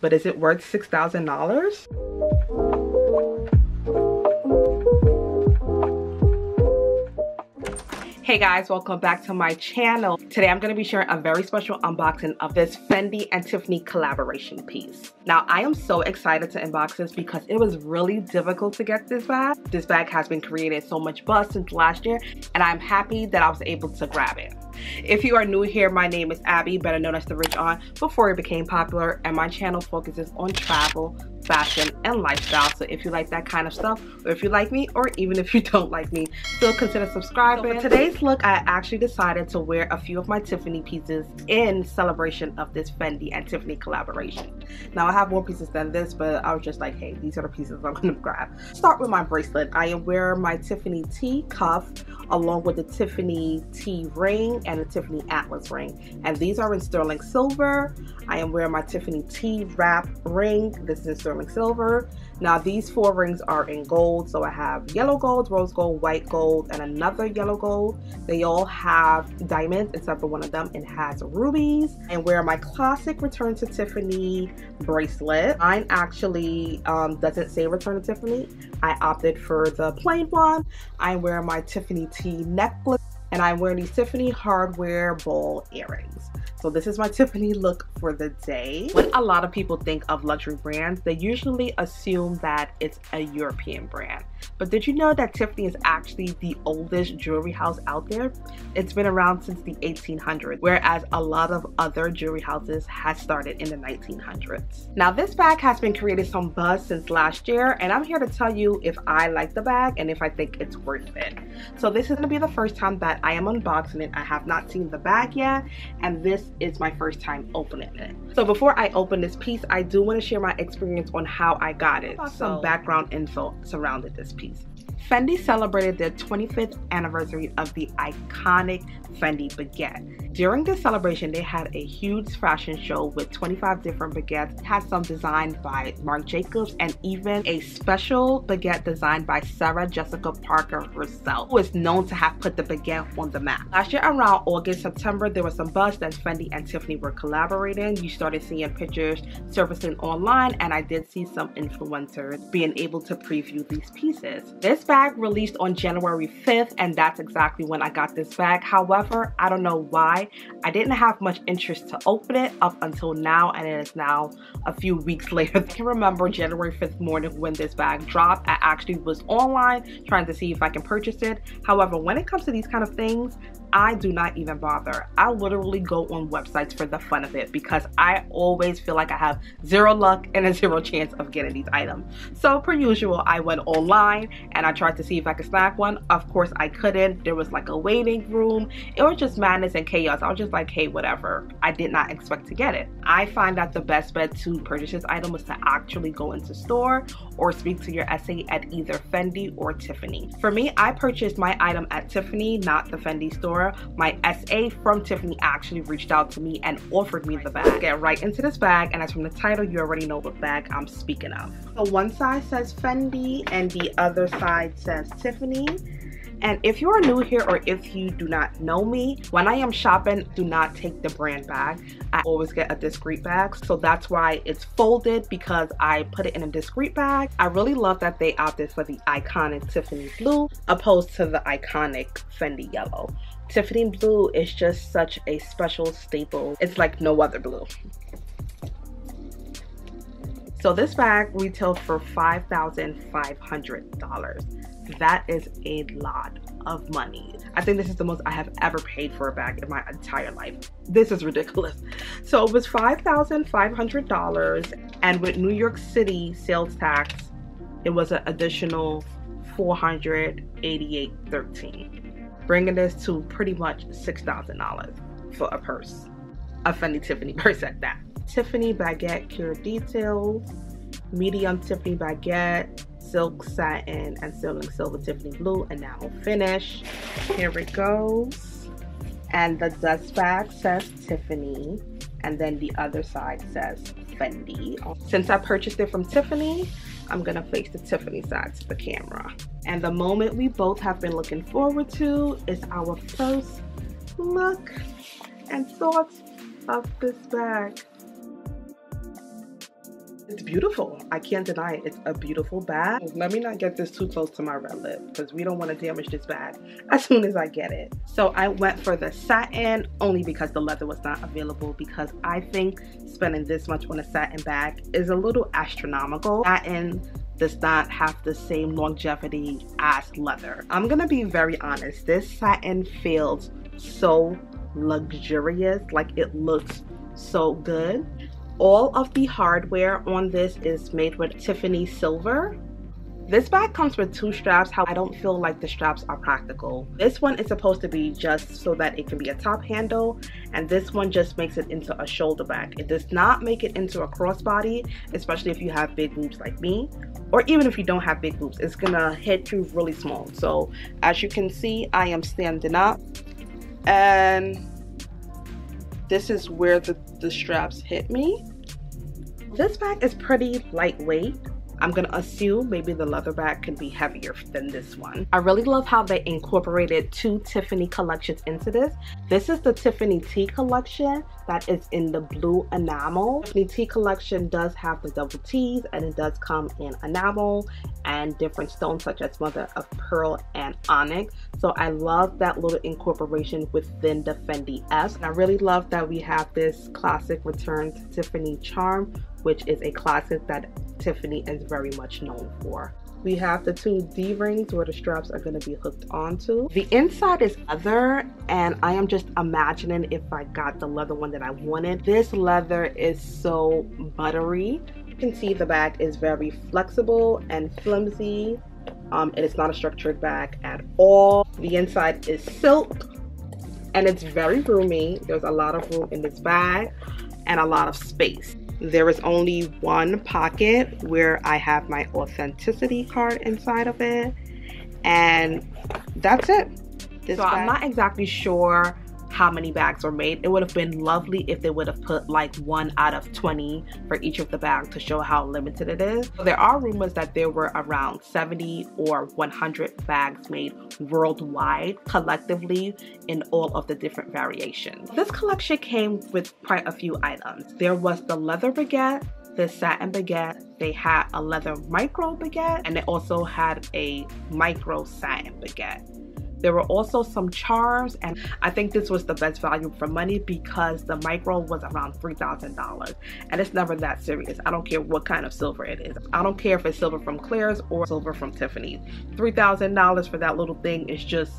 but is it worth $6,000? Hey guys, welcome back to my channel. Today I'm going to be sharing a very special unboxing of this Fendi and Tiffany collaboration piece. Now I am so excited to unbox this because it was really difficult to get this bag. This bag has been creating so much buzz since last year and I'm happy that I was able to grab it. If you are new here, my name is Abby, better known as The Rich Aunt, before it became popular, and my channel focuses on travel, fashion, and lifestyle. So if you like that kind of stuff, or if you like me, or even if you don't like me, still consider subscribing. So for today's look, I actually decided to wear a few of my Tiffany pieces in celebration of this Fendi and Tiffany collaboration. Now I have more pieces than this, but I was just like, hey, these are the pieces I'm gonna grab. Start with my bracelet. I am wearing my Tiffany T cuff along with the Tiffany T ring and the Tiffany Atlas ring. And these are in sterling silver. I am wearing my Tiffany T wrap ring. This is in sterling silver. Now these four rings are in gold. So I have yellow gold, rose gold, white gold, and another yellow gold. They all have diamonds except for one of them. It has rubies. And wear my classic Return to Tiffany bracelet. Mine actually um, doesn't say Return to Tiffany. I opted for the plain one. I wear my Tiffany T necklace and I'm wearing these Tiffany hardware ball earrings. So this is my Tiffany look for the day. When a lot of people think of luxury brands, they usually assume that it's a European brand. But did you know that Tiffany is actually the oldest jewelry house out there? It's been around since the 1800s, whereas a lot of other jewelry houses has started in the 1900s. Now this bag has been creating some buzz since last year, and I'm here to tell you if I like the bag and if I think it's worth it. So this is gonna be the first time that I am unboxing it. I have not seen the bag yet, and this is my first time opening it. So before I open this piece, I do want to share my experience on how I got it. Some background info surrounded this piece. Fendi celebrated their 25th anniversary of the iconic Fendi baguette. During this celebration, they had a huge fashion show with 25 different baguettes, had some designed by Marc Jacobs, and even a special baguette designed by Sarah Jessica Parker herself, who is known to have put the baguette on the map. Last year around August, September, there was some buzz that Fendi and Tiffany were collaborating. You started seeing pictures surfacing online, and I did see some influencers being able to preview these pieces. This bag released on January 5th, and that's exactly when I got this bag. However, I don't know why. I didn't have much interest to open it up until now, and it is now a few weeks later. I can remember January 5th morning when this bag dropped. I actually was online trying to see if I can purchase it. However, when it comes to these kind of things, I do not even bother. I literally go on websites for the fun of it because I always feel like I have zero luck and a zero chance of getting these items. So per usual, I went online and I tried to see if I could snag one. Of course, I couldn't. There was like a waiting room. It was just madness and chaos. I was just like, hey, whatever. I did not expect to get it. I find that the best bet to purchase this item is to actually go into store or speak to your SA at either Fendi or Tiffany. For me, I purchased my item at Tiffany, not the Fendi store my SA from Tiffany actually reached out to me and offered me the bag. Get right into this bag, and as from the title, you already know what bag I'm speaking of. So one side says Fendi and the other side says Tiffany. And if you are new here or if you do not know me, when I am shopping, do not take the brand bag. I always get a discreet bag. So that's why it's folded because I put it in a discreet bag. I really love that they opted for the iconic Tiffany blue opposed to the iconic Fendi yellow. Tiffany blue is just such a special staple. It's like no other blue. So this bag retails for $5,500. That is a lot of money. I think this is the most I have ever paid for a bag in my entire life. This is ridiculous. So it was $5,500 and with New York City sales tax, it was an additional 488.13 bringing this to pretty much $6,000 for a purse. A Fendi Tiffany purse at that. Tiffany baguette pure details, medium Tiffany baguette, silk satin and sterling silver Tiffany blue enamel finish. Here it goes. And the dust bag says Tiffany and then the other side says Fendi. Since I purchased it from Tiffany, I'm gonna face the Tiffany side to the camera. And the moment we both have been looking forward to is our first look and thoughts of this bag. It's beautiful. I can't deny it. It's a beautiful bag. Let me not get this too close to my red lip because we don't want to damage this bag as soon as I get it. So I went for the satin only because the leather was not available because I think spending this much on a satin bag is a little astronomical. Satin does not have the same longevity as leather. I'm gonna be very honest, this satin feels so luxurious, like it looks so good. All of the hardware on this is made with Tiffany silver. This bag comes with two straps, how I don't feel like the straps are practical. This one is supposed to be just so that it can be a top handle, and this one just makes it into a shoulder bag. It does not make it into a crossbody, especially if you have big boobs like me, or even if you don't have big boobs, it's gonna hit you really small. So as you can see, I am standing up, and this is where the, the straps hit me. This bag is pretty lightweight. I'm gonna assume maybe the leather bag could be heavier than this one. I really love how they incorporated two Tiffany collections into this. This is the Tiffany T collection that is in the blue enamel. Tiffany T collection does have the double T's and it does come in enamel and different stones such as mother of pearl and onyx. So I love that little incorporation within the Fendi S. And I really love that we have this classic return to Tiffany charm which is a classic that Tiffany is very much known for. We have the two D-rings where the straps are going to be hooked onto. The inside is leather and I am just imagining if I got the leather one that I wanted. This leather is so buttery. You can see the bag is very flexible and flimsy. Um, it is not a structured bag at all. The inside is silk and it's very roomy. There's a lot of room in this bag and a lot of space. There is only one pocket where I have my authenticity card inside of it. And that's it. This so bag. I'm not exactly sure how many bags were made. It would have been lovely if they would have put like one out of 20 for each of the bags to show how limited it is. There are rumors that there were around 70 or 100 bags made worldwide collectively in all of the different variations. This collection came with quite a few items. There was the leather baguette, the satin baguette, they had a leather micro baguette, and they also had a micro satin baguette. There were also some charms and I think this was the best value for money because the micro was around $3,000 and it's never that serious. I don't care what kind of silver it is. I don't care if it's silver from Claire's or silver from Tiffany's. $3,000 for that little thing is just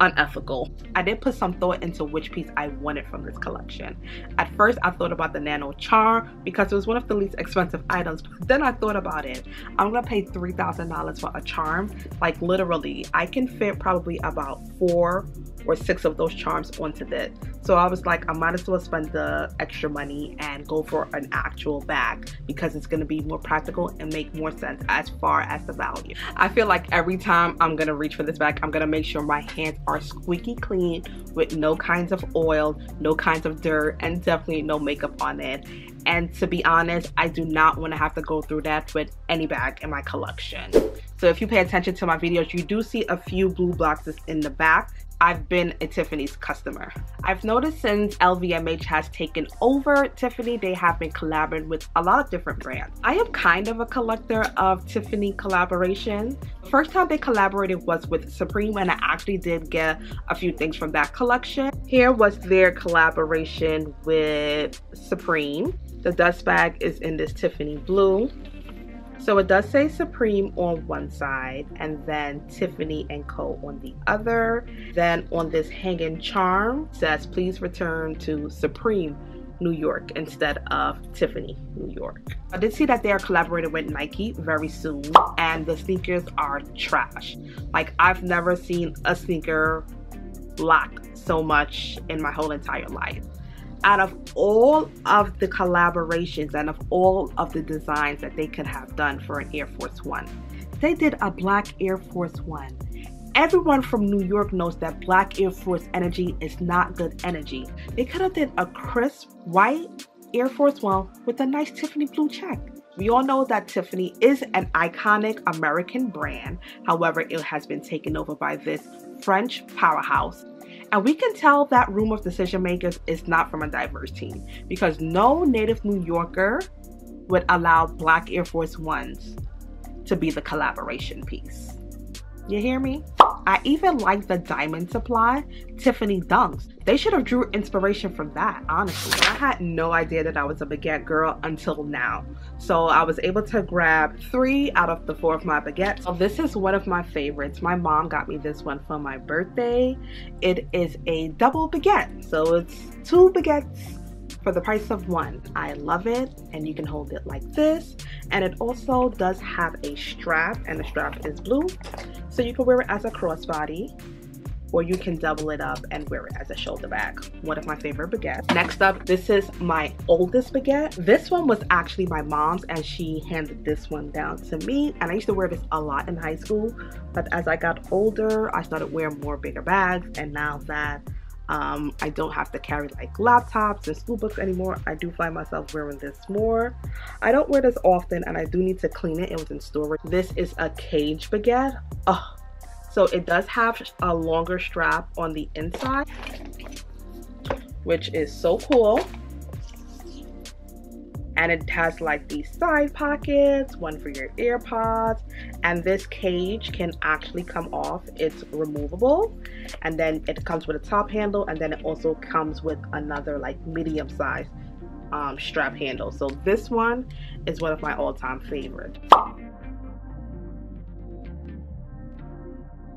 unethical. I did put some thought into which piece I wanted from this collection. At first, I thought about the Nano Charm because it was one of the least expensive items. But then I thought about it. I'm gonna pay $3,000 for a charm. Like literally, I can fit probably about four or six of those charms onto this. So I was like, I might as well spend the extra money and go for an actual bag because it's gonna be more practical and make more sense as far as the value. I feel like every time I'm gonna reach for this bag, I'm gonna make sure my hands are squeaky clean with no kinds of oil, no kinds of dirt, and definitely no makeup on it. And to be honest, I do not want to have to go through that with any bag in my collection. So if you pay attention to my videos, you do see a few blue boxes in the back I've been a Tiffany's customer. I've noticed since LVMH has taken over Tiffany, they have been collaborating with a lot of different brands. I am kind of a collector of Tiffany collaborations. First time they collaborated was with Supreme and I actually did get a few things from that collection. Here was their collaboration with Supreme. The dust bag is in this Tiffany blue. So it does say Supreme on one side and then Tiffany and Co on the other. Then on this hanging charm says please return to Supreme New York instead of Tiffany, New York. I did see that they are collaborating with Nike very soon and the sneakers are trash. Like I've never seen a sneaker lock so much in my whole entire life out of all of the collaborations and of all of the designs that they could have done for an Air Force One, they did a black Air Force One. Everyone from New York knows that black Air Force energy is not good energy. They could have did a crisp white Air Force One with a nice Tiffany blue check. We all know that Tiffany is an iconic American brand. However, it has been taken over by this French powerhouse and we can tell that room of decision makers is not from a diverse team because no native New Yorker would allow black Air Force Ones to be the collaboration piece. You hear me? I even like the Diamond Supply Tiffany Dunks. They should have drew inspiration from that, honestly. I had no idea that I was a baguette girl until now. So I was able to grab three out of the four of my baguettes. So this is one of my favorites. My mom got me this one for my birthday. It is a double baguette. So it's two baguettes for the price of one. I love it and you can hold it like this and it also does have a strap and the strap is blue so you can wear it as a crossbody or you can double it up and wear it as a shoulder bag. One of my favorite baguettes. Next up, this is my oldest baguette. This one was actually my mom's and she handed this one down to me. And I used to wear this a lot in high school. But as I got older, I started wearing more bigger bags. And now that um, I don't have to carry like laptops and school books anymore. I do find myself wearing this more. I don't wear this often and I do need to clean it. It was in storage. This is a cage baguette. Oh, so it does have a longer strap on the inside, which is so cool and it has like these side pockets one for your earpods and this cage can actually come off. It's removable and then it comes with a top handle and then it also comes with another like medium size um, strap handle. So this one is one of my all-time favorites.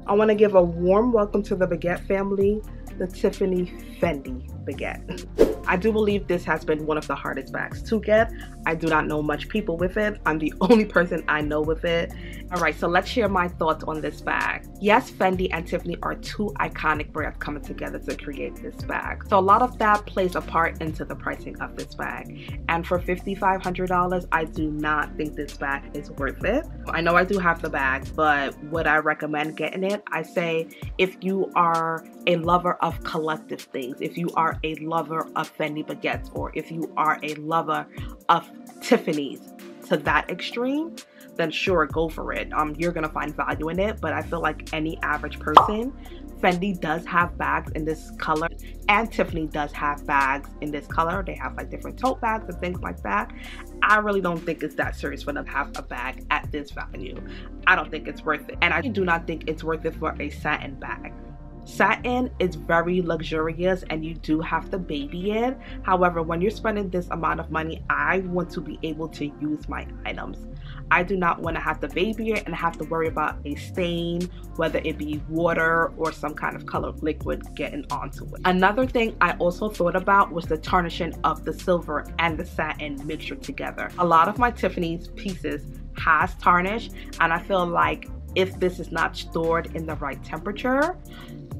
I want to give a warm welcome to the Baguette family, the Tiffany Fendi Baguette. I do believe this has been one of the hardest bags to get. I do not know much people with it. I'm the only person I know with it. All right, so let's share my thoughts on this bag. Yes, Fendi and Tiffany are two iconic brands coming together to create this bag. So a lot of that plays a part into the pricing of this bag. And for $5,500, I do not think this bag is worth it. I know I do have the bag, but would I recommend getting it? I say if you are a lover of collective things, if you are a lover of Fendi baguettes or if you are a lover of Tiffany's to that extreme, then sure, go for it. Um, you're gonna find value in it, but I feel like any average person, Fendi does have bags in this color, and Tiffany does have bags in this color. They have like different tote bags and things like that. I really don't think it's that serious for them to have a bag at this value. I don't think it's worth it, and I do not think it's worth it for a satin bag. Satin is very luxurious and you do have to baby it. However, when you're spending this amount of money, I want to be able to use my items. I do not want to have to baby it and have to worry about a stain, whether it be water or some kind of colored liquid getting onto it. Another thing I also thought about was the tarnishing of the silver and the satin mixture together. A lot of my Tiffany's pieces has tarnish and I feel like if this is not stored in the right temperature,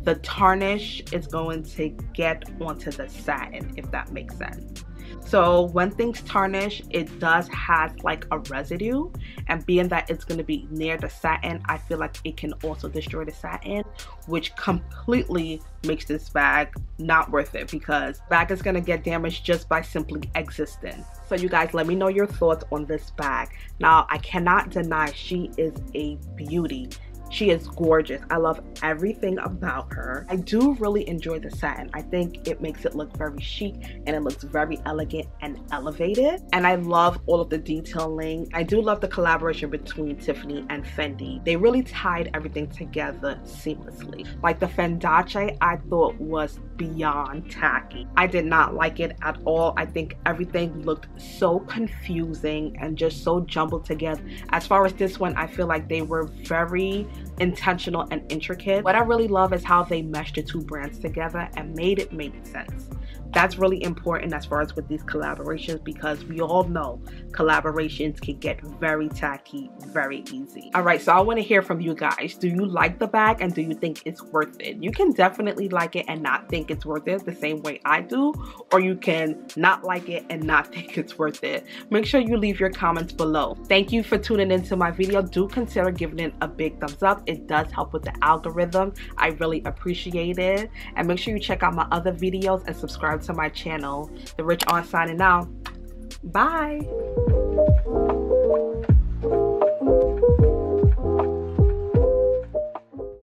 the tarnish is going to get onto the satin, if that makes sense. So when things tarnish, it does have like a residue and being that it's going to be near the satin, I feel like it can also destroy the satin, which completely makes this bag not worth it because bag is going to get damaged just by simply existing. So you guys, let me know your thoughts on this bag. Now, I cannot deny she is a beauty. She is gorgeous. I love everything about her. I do really enjoy the satin. I think it makes it look very chic and it looks very elegant and elevated. And I love all of the detailing. I do love the collaboration between Tiffany and Fendi. They really tied everything together seamlessly. Like the Fendace I thought was beyond tacky. I did not like it at all. I think everything looked so confusing and just so jumbled together. As far as this one, I feel like they were very intentional and intricate. What I really love is how they meshed the two brands together and made it make sense that's really important as far as with these collaborations because we all know collaborations can get very tacky very easy. All right, so I want to hear from you guys. Do you like the bag and do you think it's worth it? You can definitely like it and not think it's worth it the same way I do, or you can not like it and not think it's worth it. Make sure you leave your comments below. Thank you for tuning into my video. Do consider giving it a big thumbs up. It does help with the algorithm. I really appreciate it. And make sure you check out my other videos and subscribe to my channel. The Rich Aunt signing out. Bye.